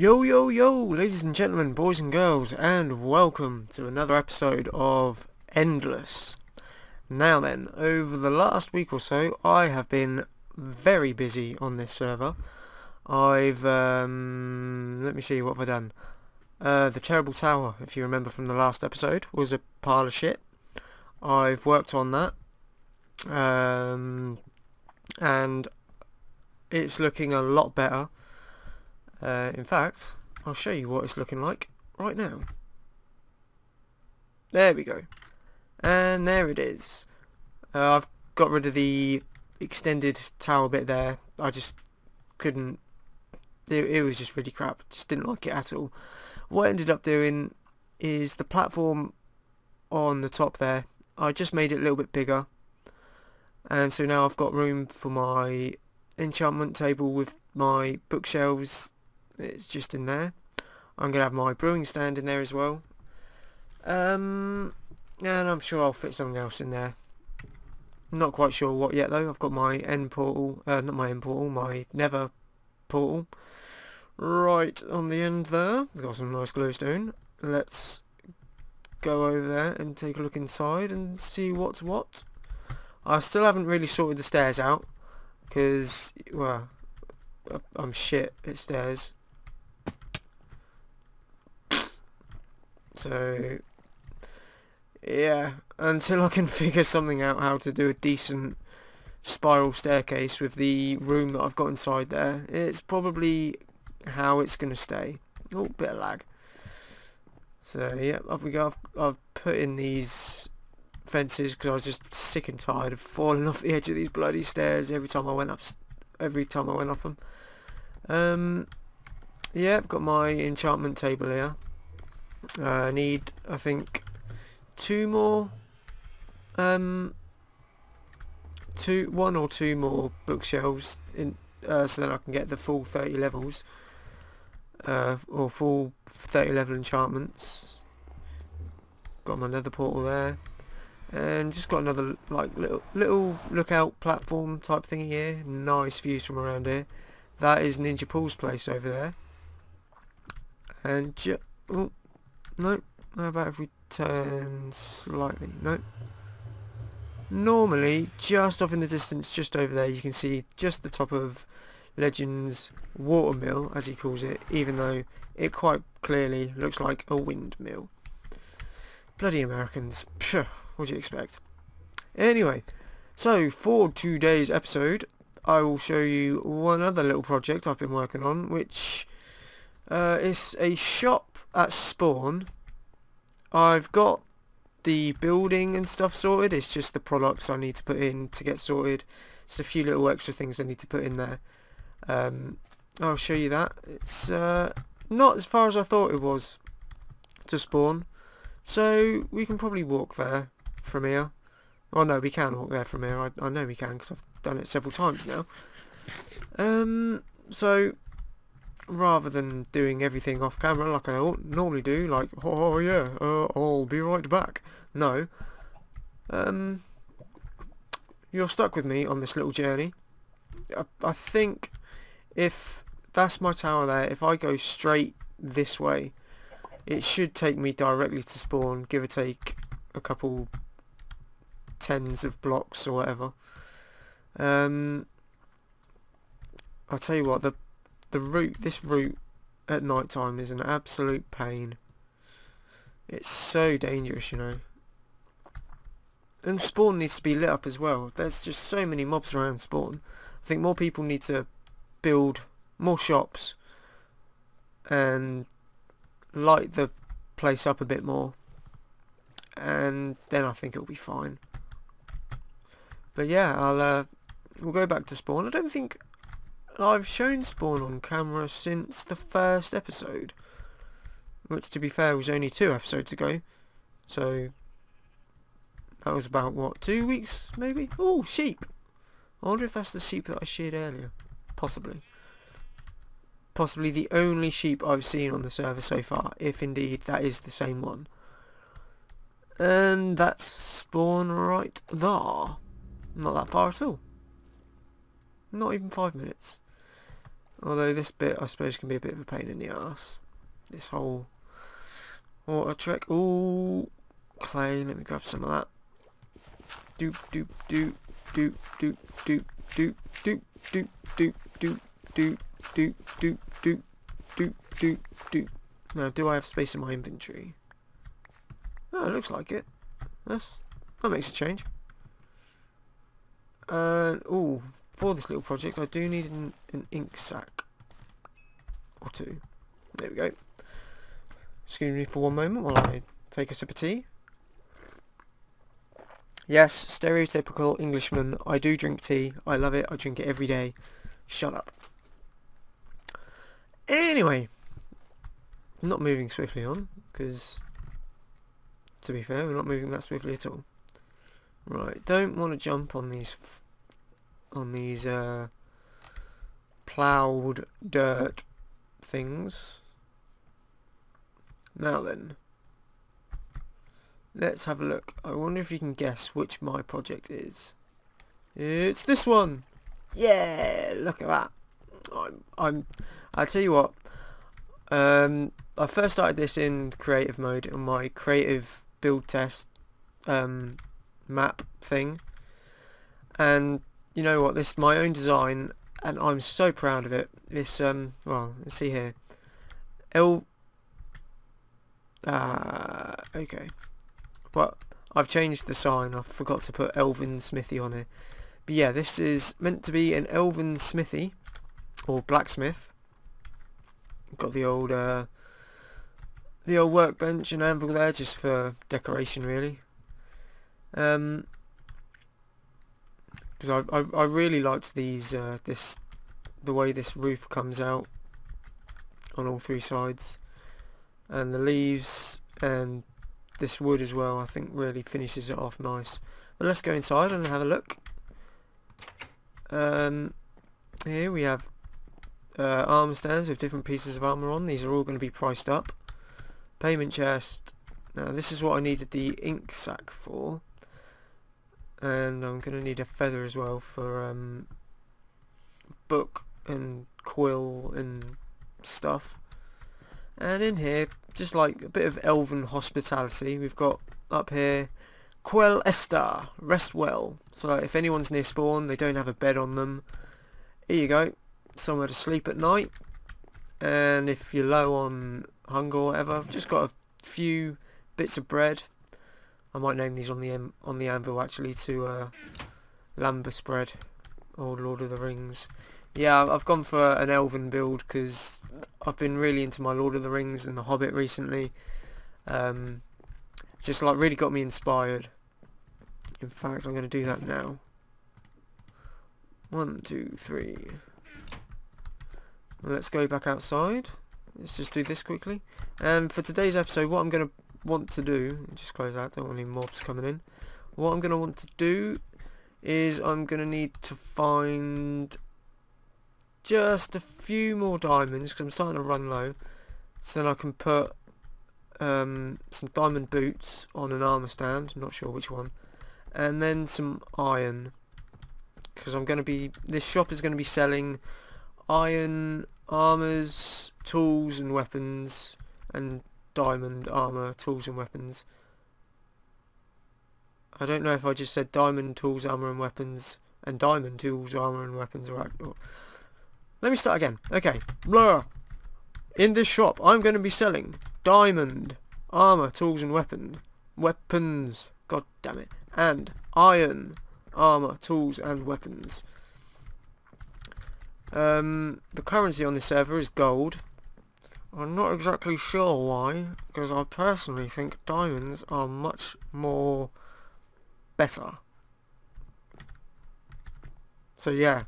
Yo yo yo, ladies and gentlemen, boys and girls, and welcome to another episode of Endless. Now then, over the last week or so, I have been very busy on this server. I've, um, let me see, what have I done? Uh, the Terrible Tower, if you remember from the last episode, was a pile of shit. I've worked on that. Um, and it's looking a lot better. Uh, in fact, I'll show you what it's looking like right now. There we go. And there it is. Uh, I've got rid of the extended tower bit there. I just couldn't... It, it was just really crap. Just didn't like it at all. What I ended up doing is the platform on the top there. I just made it a little bit bigger. And so now I've got room for my enchantment table with my bookshelves it's just in there. I'm going to have my brewing stand in there as well. Um, and I'm sure I'll fit something else in there. Not quite sure what yet though. I've got my end portal uh, not my end portal my nether portal right on the end there. I've got some nice glowstone. Let's go over there and take a look inside and see what's what. I still haven't really sorted the stairs out because well I'm shit at stairs so yeah until I can figure something out how to do a decent spiral staircase with the room that I've got inside there it's probably how it's gonna stay. Oh bit of lag. So yeah up we go. I've, I've put in these fences because I was just sick and tired of falling off the edge of these bloody stairs every time I went up every time I went up them um yeah I've got my enchantment table here uh, I need I think two more um two one or two more bookshelves in uh, so that I can get the full 30 levels uh, or full 30 level enchantments. Got my nether portal there. And just got another like little little lookout platform type thing here. Nice views from around here. That is Ninja Paul's place over there. And oh no how about if we turn slightly? No normally just off in the distance just over there you can see just the top of Legends watermill as he calls it even though it quite clearly looks like a windmill. Bloody Americans. Phew. What do you expect? Anyway, so for today's episode, I will show you one other little project I've been working on, which uh, is a shop at Spawn. I've got the building and stuff sorted, it's just the products I need to put in to get sorted. It's a few little extra things I need to put in there. Um, I'll show you that. It's uh, not as far as I thought it was to Spawn, so we can probably walk there from here. Oh no, we can walk there from here. I, I know we can because I've done it several times now. Um, so rather than doing everything off camera like I normally do, like oh yeah, uh, I'll be right back. No. Um, you're stuck with me on this little journey. I, I think if that's my tower there, if I go straight this way, it should take me directly to spawn, give or take a couple tens of blocks or whatever. Um, I'll tell you what, the the route, this route at night time is an absolute pain. It's so dangerous, you know. And spawn needs to be lit up as well. There's just so many mobs around spawn. I think more people need to build more shops and light the place up a bit more and then I think it'll be fine. But yeah, I'll uh, we'll go back to Spawn. I don't think I've shown Spawn on camera since the first episode, which to be fair was only two episodes ago. So that was about what two weeks maybe? Oh, sheep. I wonder if that's the sheep that I sheared earlier. Possibly. Possibly the only sheep I've seen on the server so far, if indeed that is the same one. And that's spawn right there. Not that far at all. Not even five minutes. Although this bit, I suppose, can be a bit of a pain in the ass. This whole water trick. Ooh, clay. Let me grab some of that. Doop, doop, doop, doop, doop, doop, doop, doop, doop, doop, doop, doop, doop, doop, doop, doop. Now, do I have space in my inventory? Oh, it looks like it. That's that makes a change. Uh, oh, for this little project, I do need an, an ink sac or two. There we go. Excuse me for one moment while I take a sip of tea. Yes, stereotypical Englishman. I do drink tea. I love it. I drink it every day. Shut up. Anyway, not moving swiftly on because, to be fair, we're not moving that swiftly at all. Right, don't want to jump on these on these uh, ploughed dirt things. Now then, let's have a look. I wonder if you can guess which my project is. It's this one. Yeah, look at that. I'm, I'm. I tell you what. Um, I first started this in creative mode on my creative build test um, map thing, and you know what? This my own design, and I'm so proud of it. This um, well, let's see here. L. Uh, okay. Well, I've changed the sign. I forgot to put Elven Smithy on it. But yeah, this is meant to be an Elven Smithy, or blacksmith. Got the old uh, the old workbench and anvil there just for decoration really. Um, because I, I I really liked these uh, this the way this roof comes out on all three sides, and the leaves and this wood as well. I think really finishes it off nice. But let's go inside and have a look. Um, here we have uh, armor stands with different pieces of armor on. These are all going to be priced up. Payment chest. Now this is what I needed the ink sack for. And I'm going to need a feather as well for um, book and quill and stuff. And in here, just like a bit of elven hospitality, we've got up here Quel Esta, rest well. So if anyone's near spawn, they don't have a bed on them. Here you go somewhere to sleep at night and if you're low on hunger or whatever just got a few bits of bread I might name these on the on the anvil actually to uh, Lambus bread or Lord of the Rings. Yeah I've gone for an elven build because I've been really into my Lord of the Rings and the Hobbit recently. Um, just like really got me inspired. In fact I'm going to do that now. One two three. Let's go back outside. Let's just do this quickly. And for today's episode, what I'm going to want to do, just close that, don't want any mobs coming in. What I'm going to want to do is I'm going to need to find just a few more diamonds because I'm starting to run low. So then I can put um, some diamond boots on an armor stand, I'm not sure which one. And then some iron because I'm going to be, this shop is going to be selling iron armors, tools and weapons, and diamond armor, tools and weapons. I don't know if I just said diamond tools, armor and weapons, and diamond tools, armor and weapons. Or let me start again. Okay. Blah. In this shop, I'm going to be selling diamond armor, tools and weapons. Weapons. God damn it. And iron armor, tools and weapons. Um, the currency on this server is gold. I'm not exactly sure why, because I personally think diamonds are much more better. So yeah,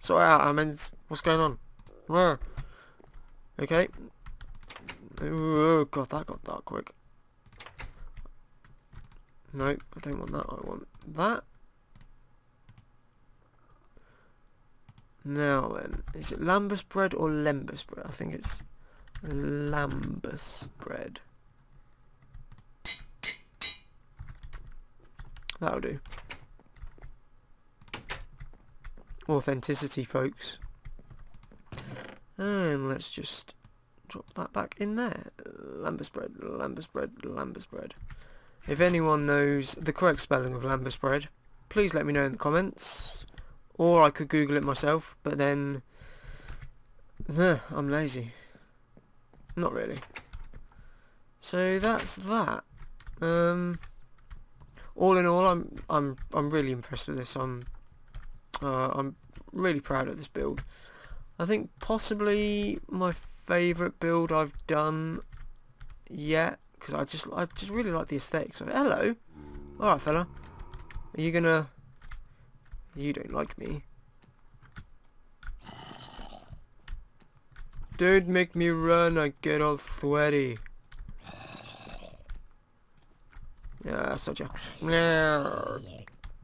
sort out, Amends. What's going on? Where? Okay. Oh god, that got dark quick. No, I don't want that. I want that. Now then, is it lambus bread or lembus bread? I think it's lambus bread. That'll do. Authenticity, folks. And let's just drop that back in there. Lambus bread, lambus bread, lambus bread. If anyone knows the correct spelling of lambus bread, please let me know in the comments. Or I could Google it myself, but then... Uh, I'm lazy. Not really. So that's that. Um, all in all, I'm I'm I'm really impressed with this. I'm uh, I'm really proud of this build. I think possibly my favourite build I've done yet because I just I just really like the aesthetics of it. Hello, all right, fella. Are you gonna? You don't like me. Don't make me run. I get all sweaty. Yeah, such a...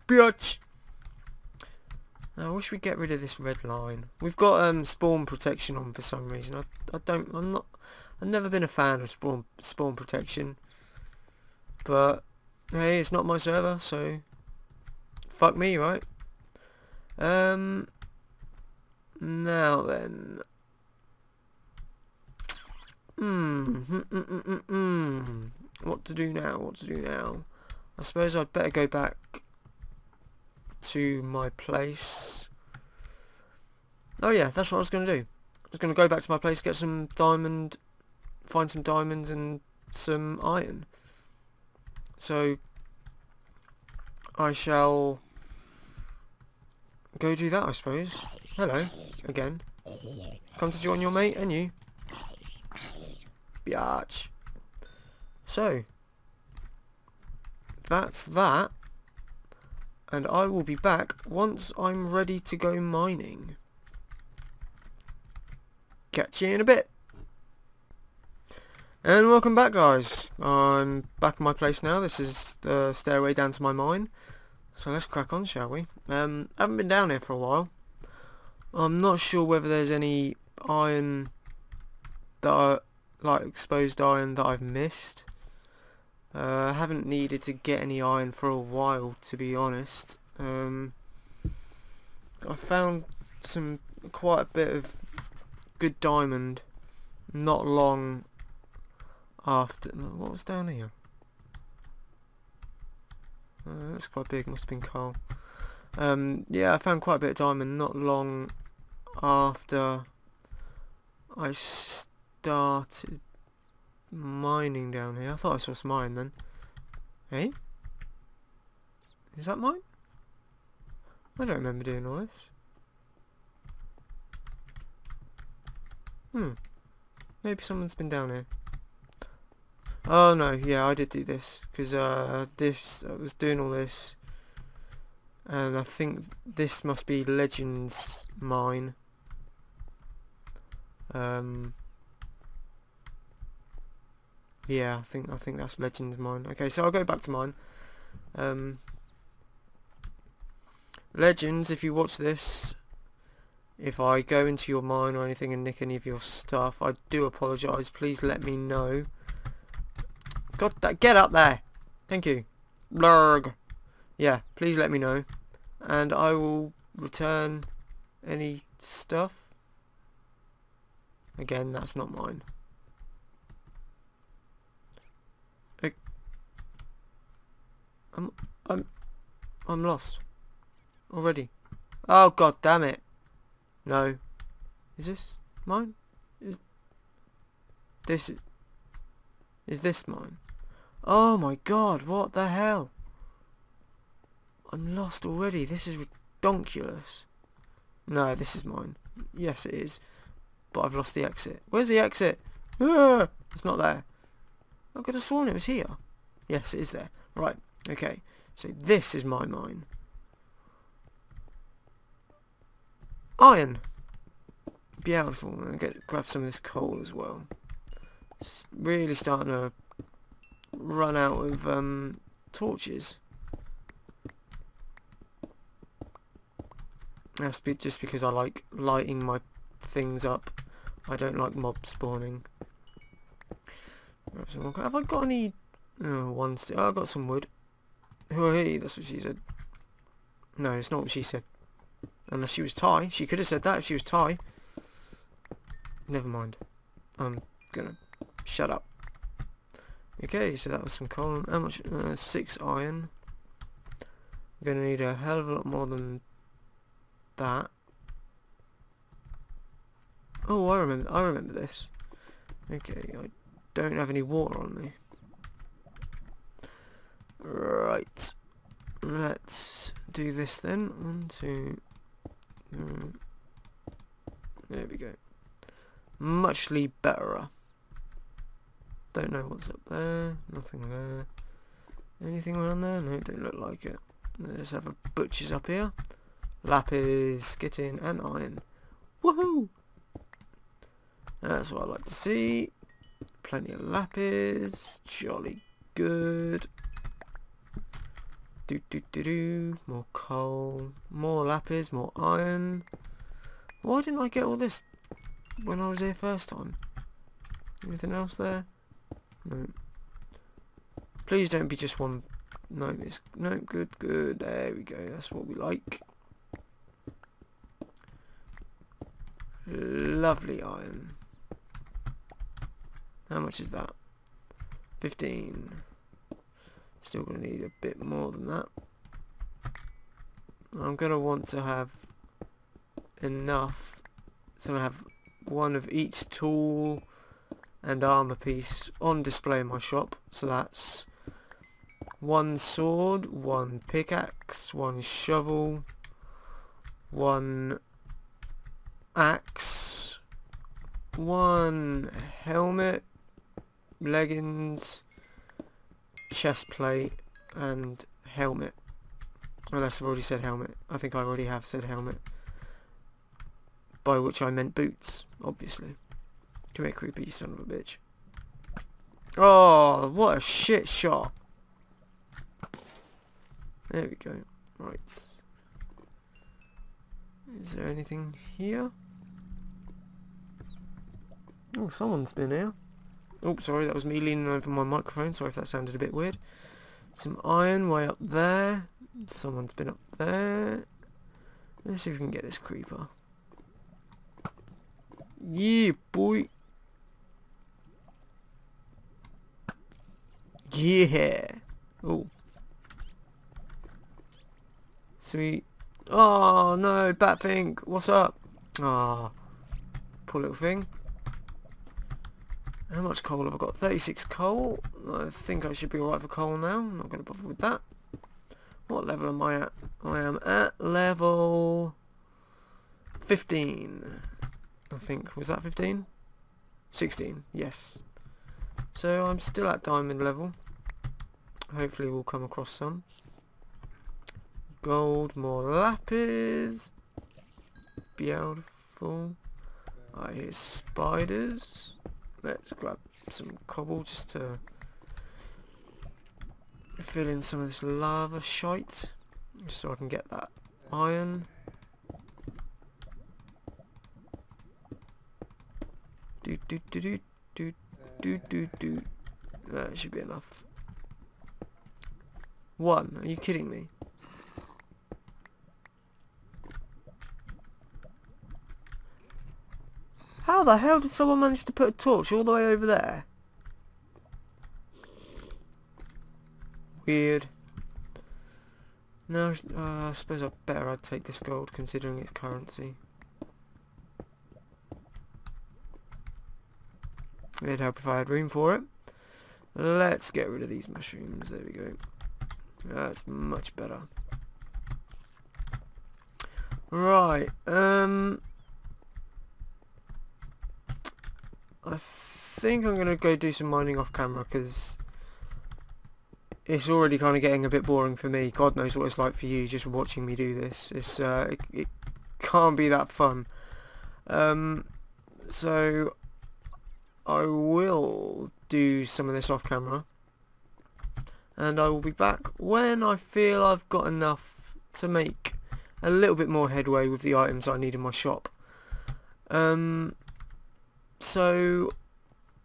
Bitch! I wish we'd get rid of this red line. We've got um, spawn protection on for some reason. I, I don't... I'm not... I've never been a fan of spawn, spawn protection. But, hey, it's not my server, so... Fuck me, right? Um... Now then... Hmm. Mm, mm, mm, mm, mm. What to do now? What to do now? I suppose I'd better go back to my place. Oh yeah, that's what I was going to do. I was going to go back to my place, get some diamond, find some diamonds and some iron. So, I shall go do that, I suppose. Hello, again. Come to join your mate, and you. Biatch. So, that's that. And I will be back once I'm ready to go mining. Catch you in a bit. And welcome back guys. I'm back in my place now. This is the stairway down to my mine. So let's crack on, shall we? Um, haven't been down here for a while. I'm not sure whether there's any iron that like exposed iron that I've missed. Uh, I haven't needed to get any iron for a while, to be honest. Um, I found some quite a bit of good diamond not long after. What was down here? Uh, that's quite big. Must have been coal. Um, yeah, I found quite a bit of diamond not long after I started mining down here. I thought I saw some mine then. Hey? Is that mine? I don't remember doing all this. Hmm. Maybe someone's been down here. Oh no, yeah, I did do this. Because uh, this, I was doing all this. And I think this must be Legends mine. Um, yeah, I think I think that's Legends mine. Okay, so I'll go back to mine. Um, Legends, if you watch this, if I go into your mine or anything and nick any of your stuff, I do apologise. Please let me know. God, that get up there. Thank you. Blurg. Yeah, please let me know, and I will return any stuff. Again, that's not mine. I'm I'm I'm lost already. Oh god damn it. No. Is this mine? Is this is this mine? Oh my god, what the hell? I'm lost already. This is redonkulous. No, this is mine. Yes, it is. But I've lost the exit. Where's the exit? Ah, it's not there. I could have sworn it was here. Yes, it is there. Right. Okay, so this is my mine. Iron. Beautiful. I'm going to get grab some of this coal as well. It's really starting to run out of um, torches. That's be just because I like lighting my things up. I don't like mob spawning. Have I got any... Oh, one. Oh, I've got some wood. Oh, hey, that's what she said. No, it's not what she said. Unless she was Thai. She could have said that if she was Thai. never mind. I'm gonna shut up. Okay, so that was some coal. How much? Uh, six iron. I'm gonna need a hell of a lot more than that. Oh, I remember. I remember this. Okay, I don't have any water on me. Right. Let's do this then. One, two. Mm, there we go. Muchly better. Don't know what's up there. Nothing there. Anything around there? No, don't look like it. Let's have a butcher's up here. Lapis, get in, and iron. Woohoo! That's what I like to see. Plenty of lapis. Jolly good. Do do do do. More coal. More lapis. More iron. Why didn't I get all this when I was here first time? Anything else there? No. Please don't be just one. No, it's no good. Good. There we go. That's what we like. Lovely iron. How much is that? 15. Still going to need a bit more than that. I'm going to want to have enough so I have one of each tool and armor piece on display in my shop. So that's one sword, one pickaxe, one shovel, one axe, one helmet, leggings, chest plate, and helmet. Unless I've already said helmet. I think I already have said helmet. By which I meant boots, obviously. Come here, creepy, you son of a bitch. Oh, what a shit shot. There we go. Right. Is there anything here? Oh, someone's been here. Oh, sorry, that was me leaning over my microphone. Sorry if that sounded a bit weird. Some iron way up there. Someone's been up there. Let's see if we can get this creeper. Yeah, boy. Yeah. Oh. Sweet. Oh, no, Batfink. What's up? Ah. Oh, poor little thing. How much coal have I got? 36 coal. I think I should be alright for coal now. I'm not going to bother with that. What level am I at? I am at level 15. I think. Was that 15? 16. Yes. So I'm still at diamond level. Hopefully we'll come across some. Gold, more lapis. Beautiful. I hear spiders. Let's grab some cobble just to fill in some of this lava shite so I can get that iron. Do do do do do do do do. That should be enough. One? Are you kidding me? How the hell did someone manage to put a torch all the way over there? Weird. No, uh, I suppose I better I'd take this gold considering its currency. It'd help if I had room for it. Let's get rid of these mushrooms. There we go. That's much better. Right. Um. I think I'm going to go do some mining off camera because it's already kind of getting a bit boring for me. God knows what it's like for you just watching me do this. It's uh, it, it can't be that fun. Um, so I will do some of this off camera and I will be back when I feel I've got enough to make a little bit more headway with the items I need in my shop. Um, so,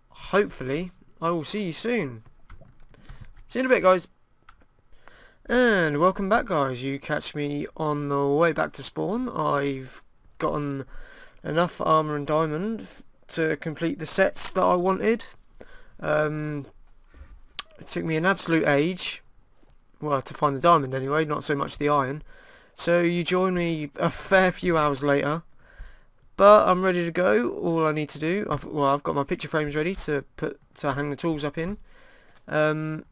hopefully, I will see you soon. See you in a bit, guys. And welcome back, guys. You catch me on the way back to spawn. I've gotten enough armor and diamond to complete the sets that I wanted. Um, it took me an absolute age, well, to find the diamond anyway, not so much the iron. So you join me a fair few hours later, but I'm ready to go. All I need to do, I've, well, I've got my picture frames ready to put to hang the tools up in. Um,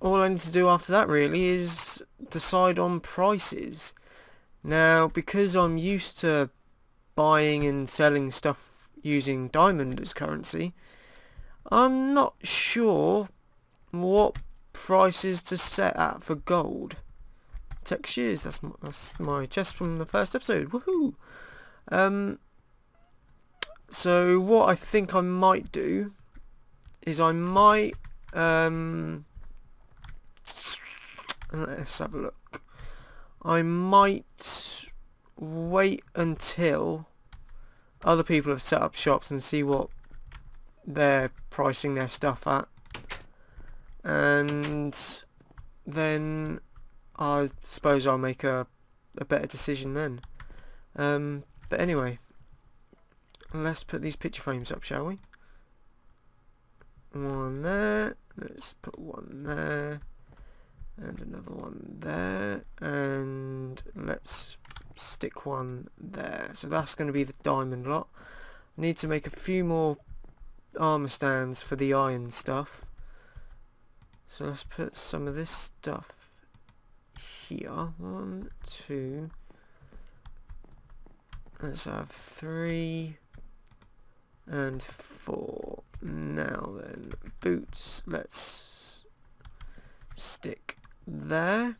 all I need to do after that really is decide on prices. Now, because I'm used to buying and selling stuff using diamond as currency, I'm not sure what prices to set at for gold. Shears, that's my, that's my chest from the first episode, woohoo! Um, so what I think I might do is I might um, let's have a look. I might wait until other people have set up shops and see what they're pricing their stuff at and then I suppose I'll make a, a better decision then. Um, but anyway, let's put these picture frames up, shall we? One there, let's put one there, and another one there, and let's stick one there. So that's going to be the diamond lot. I need to make a few more armor stands for the iron stuff. So let's put some of this stuff here. One, two. Let's have three and four. Now then, boots. Let's stick there.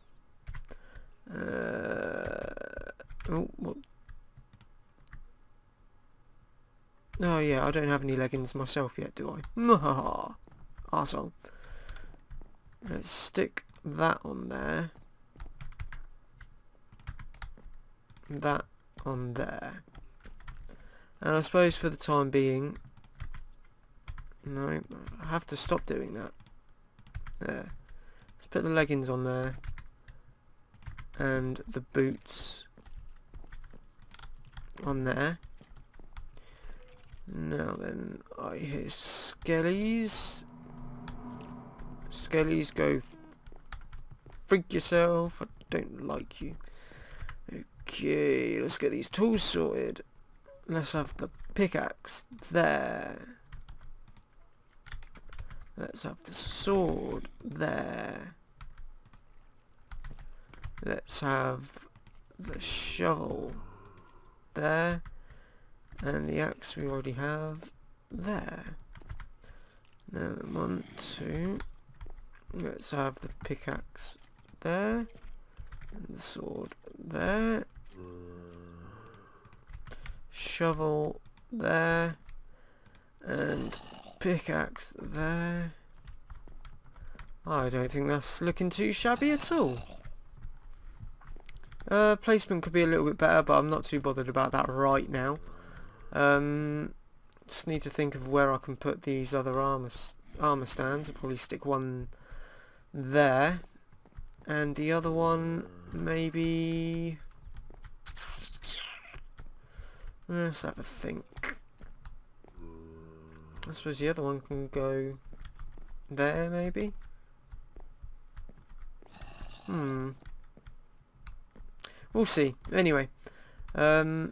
Uh, oh, what? Oh yeah, I don't have any leggings myself yet, do I? Arsehole. Let's stick that on there. That on there. And I suppose for the time being... No, I have to stop doing that. There. Let's put the leggings on there. And the boots on there. Now then, I hear skellies. Skellies, go freak yourself. I don't like you. Okay, let's get these tools sorted. Let's have the pickaxe there. Let's have the sword there. Let's have the shovel there. And the axe we already have there. Now one, two. Let's have the pickaxe there. And the sword there shovel there and pickaxe there. I don't think that's looking too shabby at all. Uh, placement could be a little bit better but I'm not too bothered about that right now. Um, just need to think of where I can put these other armor, armor stands. I'll probably stick one there. And the other one maybe Let's have a think. I suppose the other one can go there, maybe? Hmm. We'll see. Anyway. Um,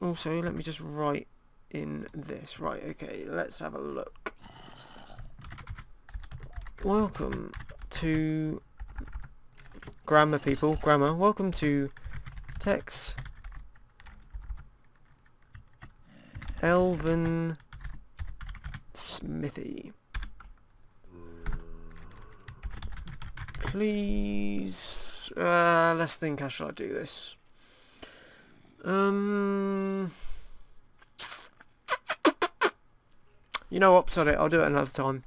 also, let me just write in this. Right, okay, let's have a look. Welcome to... Grammar, people. Grammar. Welcome to Text Elven Smithy. Please, uh, let's think how should I do this. Um, you know what, sorry, I'll do it another time.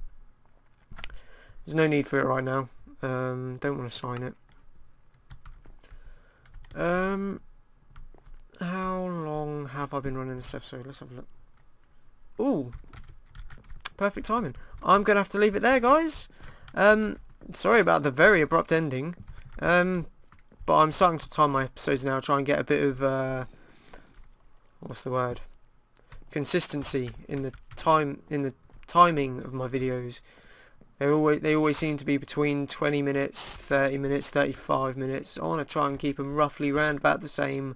There's no need for it right now. Um, don't want to sign it. Um, have I been running this episode? Let's have a look. Ooh. Perfect timing. I'm going to have to leave it there, guys. Um, sorry about the very abrupt ending. Um, but I'm starting to time my episodes now, try and get a bit of, uh, what's the word? consistency in the time in the timing of my videos. They always they always seem to be between 20 minutes, 30 minutes, 35 minutes. I want to try and keep them roughly around about the same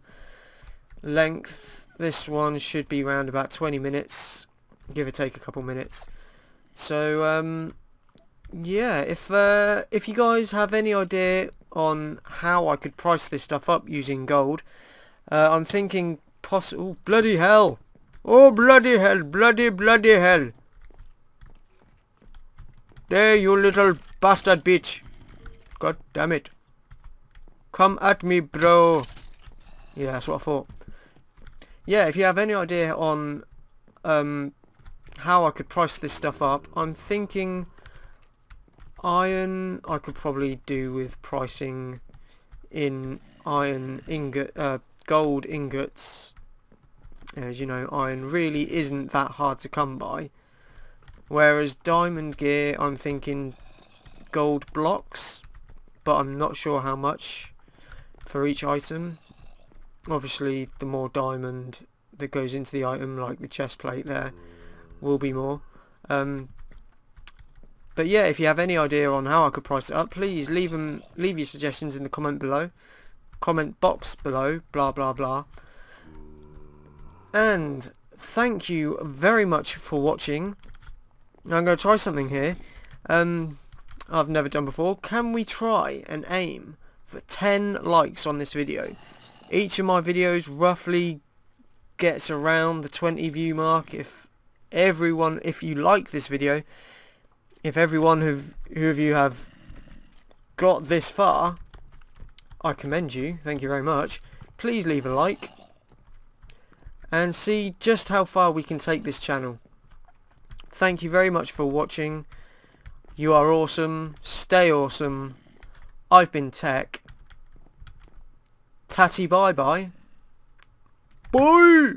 length. This one should be around about 20 minutes, give or take a couple minutes. So um, yeah, if uh, if you guys have any idea on how I could price this stuff up using gold, uh, I'm thinking possible. Bloody hell! Oh bloody hell! Bloody bloody hell! There, you little bastard bitch! God damn it! Come at me, bro! Yeah, that's what I thought. Yeah, if you have any idea on um, how I could price this stuff up, I'm thinking iron I could probably do with pricing in iron ingot, uh, gold ingots. As you know, iron really isn't that hard to come by. Whereas diamond gear, I'm thinking gold blocks, but I'm not sure how much for each item. Obviously, the more diamond that goes into the item, like the chest plate there, will be more. Um, but yeah, if you have any idea on how I could price it up, please leave them, leave your suggestions in the comment below, comment box below, blah blah blah. And thank you very much for watching. I'm going to try something here. Um, I've never done before. Can we try and aim for 10 likes on this video? Each of my videos roughly gets around the 20 view mark. If everyone, if you like this video, if everyone who who of you have got this far, I commend you. Thank you very much. Please leave a like and see just how far we can take this channel. Thank you very much for watching. You are awesome. Stay awesome. I've been Tech. Tatty bye bye. Bye!